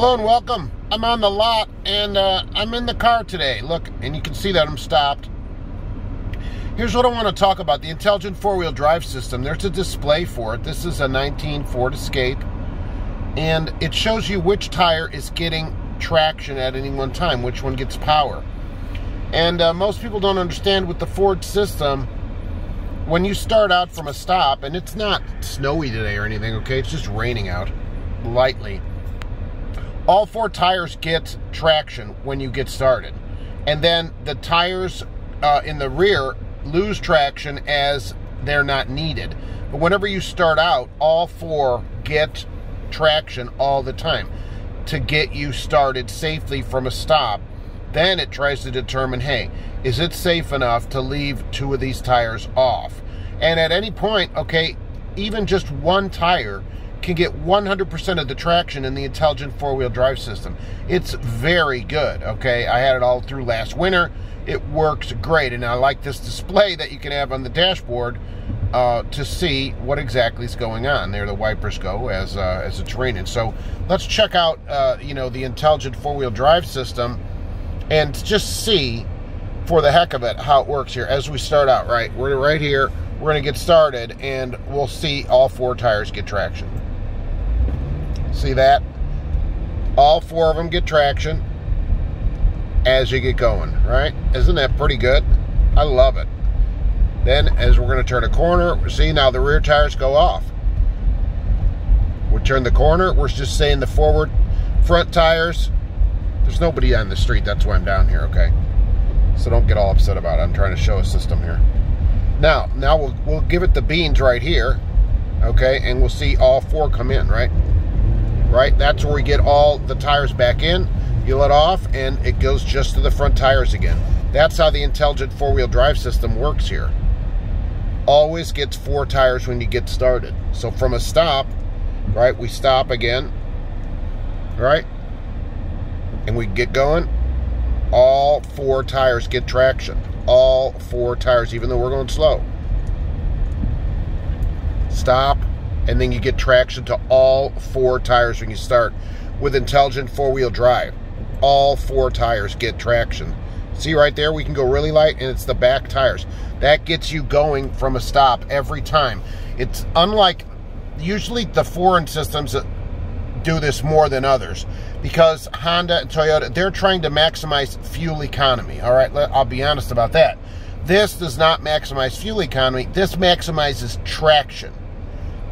Hello and welcome. I'm on the lot and uh, I'm in the car today. Look, and you can see that I'm stopped. Here's what I want to talk about the intelligent four wheel drive system. There's a display for it. This is a 19 Ford Escape, and it shows you which tire is getting traction at any one time, which one gets power. And uh, most people don't understand with the Ford system, when you start out from a stop, and it's not snowy today or anything, okay? It's just raining out lightly. All four tires get traction when you get started. And then the tires uh, in the rear lose traction as they're not needed. But whenever you start out, all four get traction all the time to get you started safely from a stop. Then it tries to determine hey, is it safe enough to leave two of these tires off? And at any point, okay, even just one tire can get 100% of the traction in the intelligent four wheel drive system. It's very good, okay? I had it all through last winter. It works great. And I like this display that you can have on the dashboard uh, to see what exactly is going on. There the wipers go as, uh, as it's raining. So let's check out, uh, you know, the intelligent four wheel drive system and just see for the heck of it how it works here as we start out, right? We're right here. We're going to get started and we'll see all four tires get traction. See that? All four of them get traction as you get going, right? Isn't that pretty good? I love it. Then, as we're going to turn a corner, see now the rear tires go off. We turn the corner, we're just saying the forward front tires. There's nobody on the street, that's why I'm down here, okay? So don't get all upset about it. I'm trying to show a system here. Now, now we'll, we'll give it the beans right here, okay? And we'll see all four come in, right? Right? That's where we get all the tires back in. You let off, and it goes just to the front tires again. That's how the intelligent four-wheel drive system works here. Always gets four tires when you get started. So from a stop, right, we stop again, right? And we get going. All four tires get traction. All four tires, even though we're going slow. Stop, and then you get traction to all four tires when you start with intelligent four-wheel drive. All four tires get traction. See right there, we can go really light, and it's the back tires. That gets you going from a stop every time. It's unlike usually the foreign systems that do this more than others because Honda and Toyota, they're trying to maximize fuel economy. All right, I'll be honest about that. This does not maximize fuel economy. This maximizes traction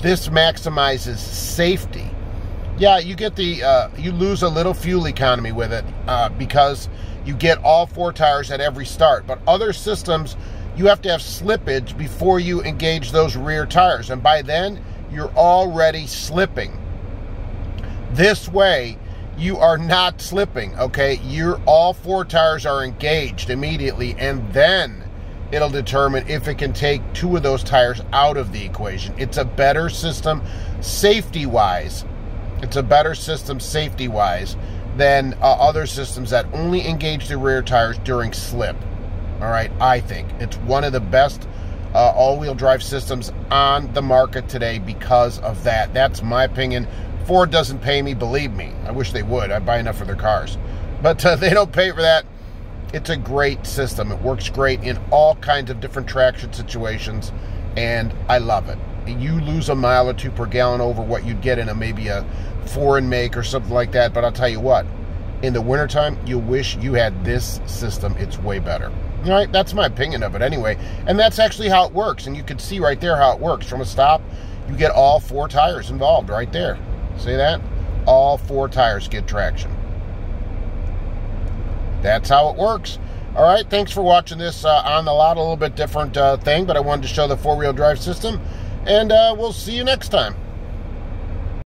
this maximizes safety. Yeah, you get the uh, you lose a little fuel economy with it uh, because you get all four tires at every start. But other systems, you have to have slippage before you engage those rear tires, and by then you're already slipping. This way, you are not slipping. Okay, your all four tires are engaged immediately, and then it'll determine if it can take two of those tires out of the equation. It's a better system safety wise. It's a better system safety wise than uh, other systems that only engage the rear tires during slip. All right, I think it's one of the best uh, all wheel drive systems on the market today because of that. That's my opinion. Ford doesn't pay me, believe me. I wish they would. I buy enough for their cars. But uh, they don't pay for that it's a great system. It works great in all kinds of different traction situations, and I love it. You lose a mile or two per gallon over what you'd get in a maybe a foreign make or something like that, but I'll tell you what, in the wintertime, you wish you had this system. It's way better. All right, that's my opinion of it anyway. And that's actually how it works. And you can see right there how it works. From a stop, you get all four tires involved right there. See that? All four tires get traction that's how it works. All right, thanks for watching this uh, on the lot. A little bit different uh, thing, but I wanted to show the four-wheel drive system. And uh, we'll see you next time.